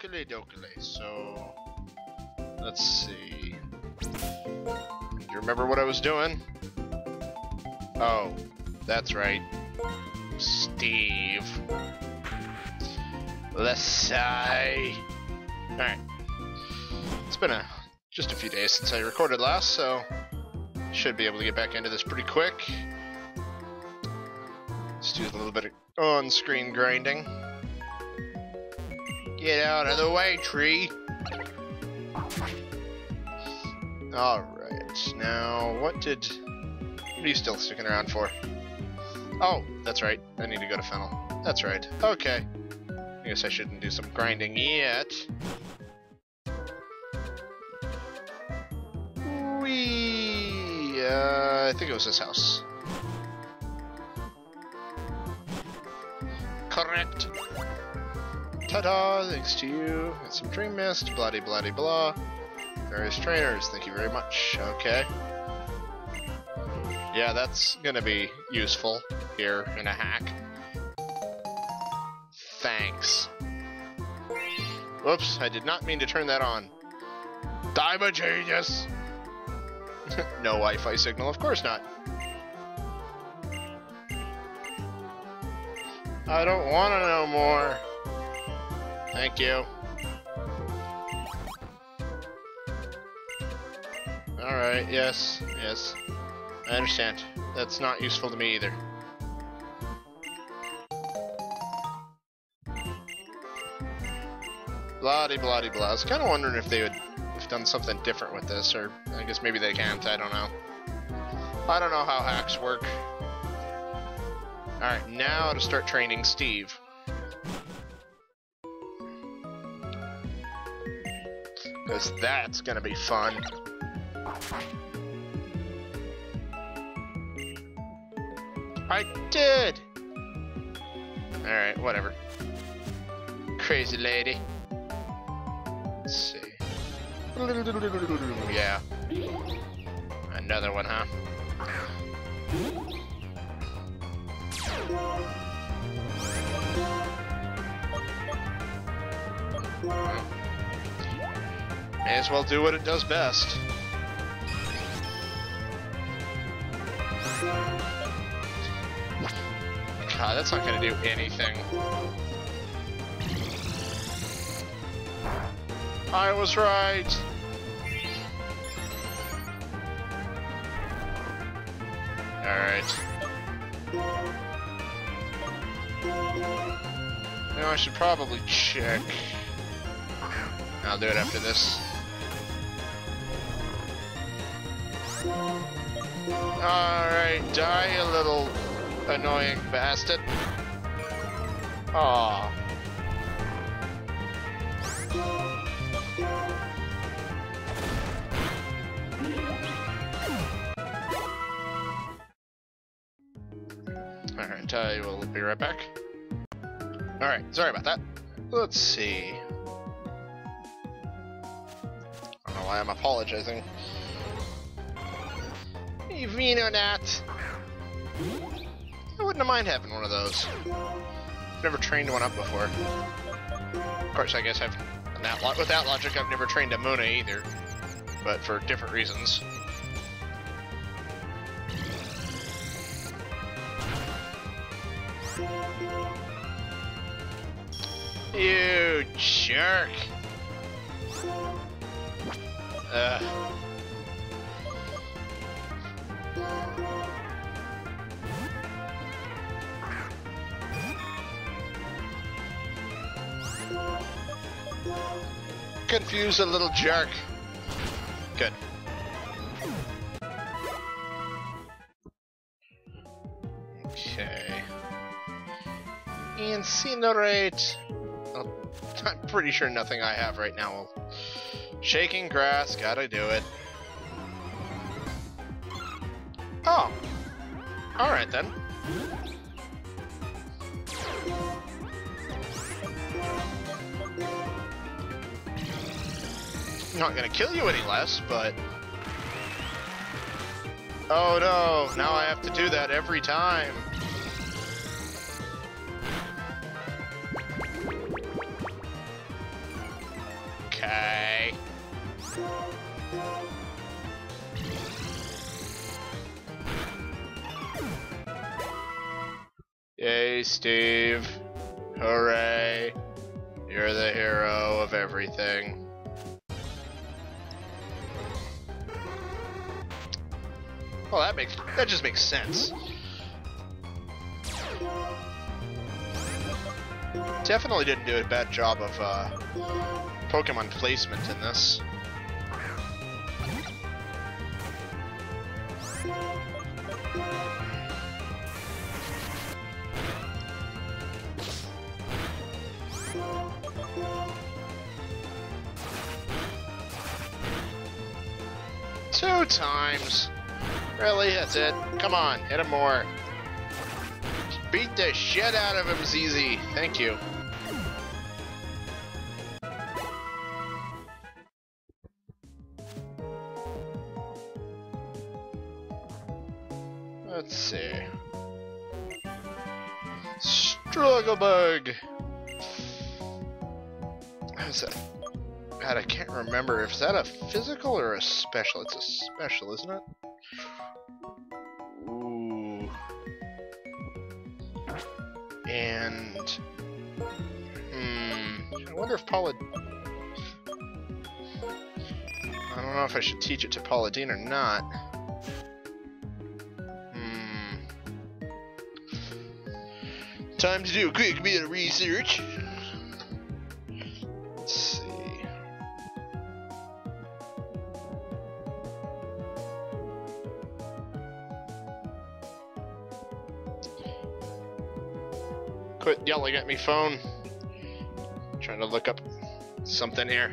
Okily dokily. So, let's see. Do you remember what I was doing? Oh, that's right. Steve. Let's say. Alright. It's been a just a few days since I recorded last, so should be able to get back into this pretty quick. Let's do a little bit of on-screen grinding. Get out of the way, tree! Alright, now what did... What are you still sticking around for? Oh, that's right. I need to go to Fennel. That's right. Okay. I guess I shouldn't do some grinding yet. Wee. Uh, I think it was this house. Correct. Ta-da! Thanks to you. Got some dream mist. Blah de blah blah. Various trainers. Thank you very much. Okay. Yeah, that's gonna be useful here in a hack. Thanks. Whoops, I did not mean to turn that on. I'm a genius! no Wi-Fi signal, of course not. I don't want to know more. Thank you. Alright, yes, yes. I understand. That's not useful to me either. Blah de blah. I was kind of wondering if they would have done something different with this, or I guess maybe they can't. I don't know. I don't know how hacks work. Alright, now to start training Steve. Because that's gonna be fun. I did! Alright, whatever. Crazy lady. Let's see. Yeah. Another one, huh? May as well do what it does best. God, that's not gonna do anything. I was right! Alright. Now I should probably check. I'll do it after this. Alright, die a little annoying bastard. Aww. Alright, I will be right back. Alright, sorry about that. Let's see. I don't know why I'm apologizing. Venonat! I wouldn't mind having one of those. I've never trained one up before. Of course, I guess I've that with that logic, I've never trained a Munna either, but for different reasons. You jerk! Ugh. Confuse a little jerk. Good. Okay. Incinerate. Oh, I'm pretty sure nothing I have right now will. Shaking grass, gotta do it. Oh. Alright then. Not gonna kill you any less, but... Oh no, now I have to do that every time. Okay. Yay, Steve. Hooray. You're the hero of everything. Well, that makes that just makes sense. Definitely didn't do a bad job of uh, Pokemon placement in this. Two times. Really? That's it? Come on, hit him more. Beat the shit out of him, ZZ. Thank you. Let's see. Struggle bug. How's that? God, I can't remember. Is that a physical or a special? It's a special, isn't it? Ooh. And hmm, I wonder if Paula. I don't know if I should teach it to Paula Dean or not. Hmm. Time to do a quick bit of research. Quit yelling at me, phone. trying to look up something here.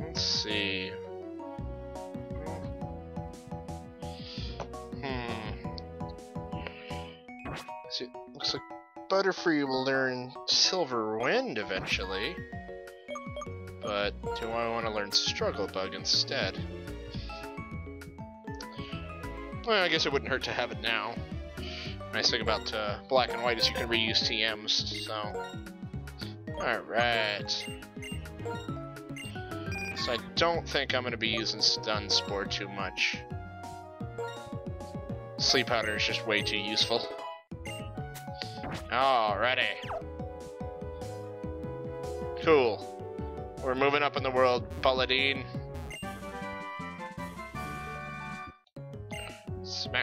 Let's see. Hmm. See, looks like Butterfree will learn Silver Wind eventually. But do I want to learn Struggle Bug instead? Well, I guess it wouldn't hurt to have it now. Nice thing about uh, black and white is you can reuse TMs, so... Alright. So I don't think I'm going to be using Stun Spore too much. Sleep Powder is just way too useful. Alrighty. Cool. We're moving up in the world, Paladin.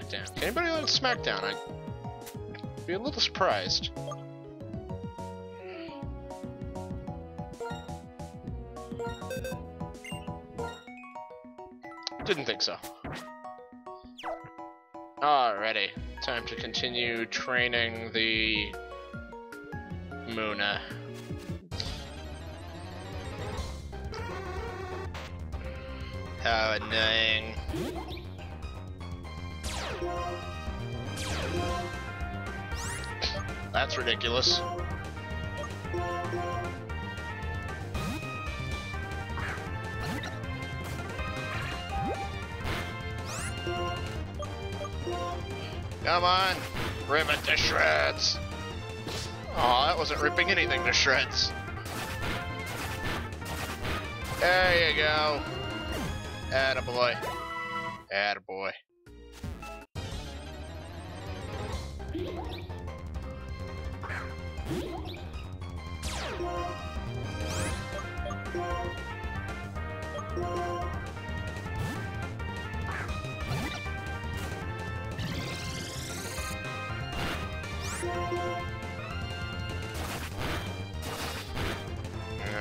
Smackdown. Can anybody learn Smackdown? I'd be a little surprised. Didn't think so. Alrighty, time to continue training the Munna. How annoying. That's ridiculous. Come on, rip it to shreds. Oh, that wasn't ripping anything to shreds. There you go. Attaboy. Attaboy.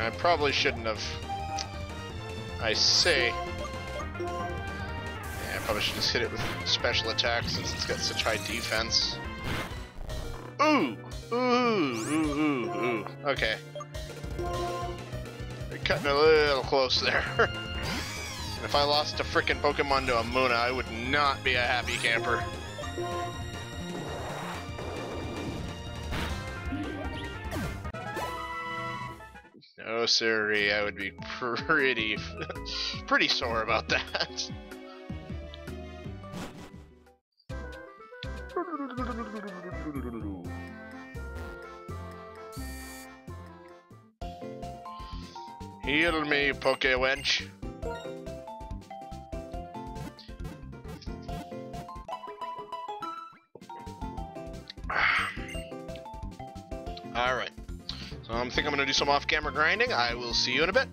I probably shouldn't have. I say. Yeah, I probably should just hit it with special attack since it's got such high defense. Ooh! Ooh, ooh, ooh, ooh. Okay. We're cutting a little close there. if I lost a frickin' Pokemon to a Munna, I would not be a happy camper. No, sirree, I would be pretty, pretty sore about that. Heal me, poke wench. Alright. So I think I'm gonna do some off-camera grinding. I will see you in a bit.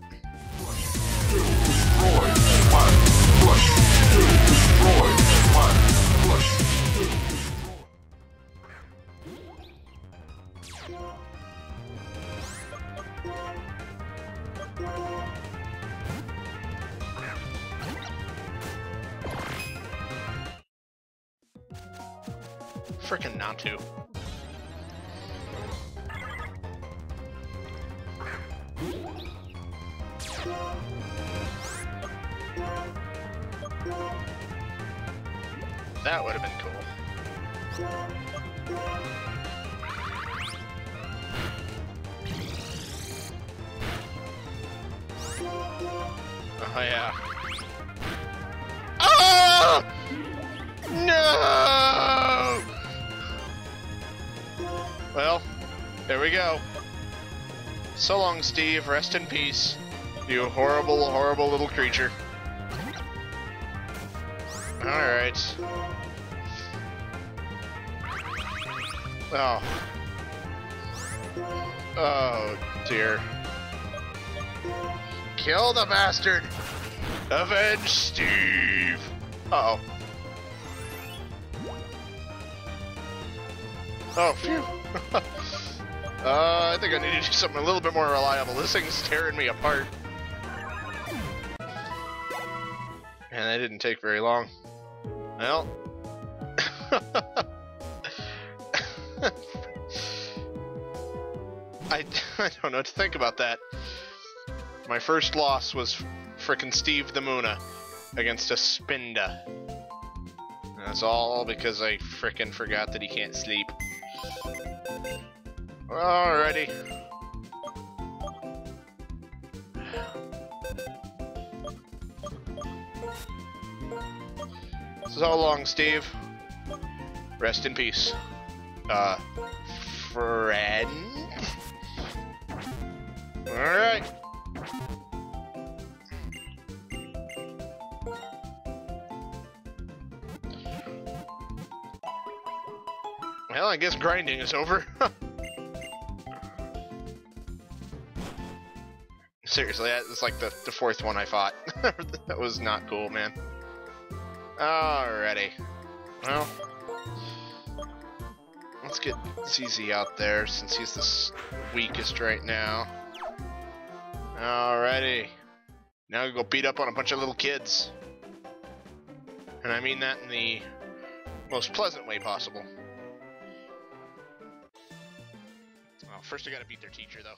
Frickin' Natu. That would have been cool. Oh yeah. Oh! No! Well, there we go. So long, Steve. Rest in peace. You horrible, horrible little creature. Alright. Oh. Oh, dear. Kill the bastard! Avenge Steve! Uh oh. Oh, phew. uh, I think I need to do something a little bit more reliable. This thing's tearing me apart. And that didn't take very long. Well. I, I don't know what to think about that. My first loss was frickin' Steve the Munna against a Spinda. And That's all because I frickin' forgot that he can't sleep. Alrighty. So long, Steve. Rest in peace. Uh, friend? Alright. Well, I guess grinding is over. Seriously, that's like the, the fourth one I fought. that was not cool, man. Alrighty. Well, let's get ZZ out there since he's the weakest right now. Alrighty. Now we go beat up on a bunch of little kids. And I mean that in the most pleasant way possible. Well, first I gotta beat their teacher, though.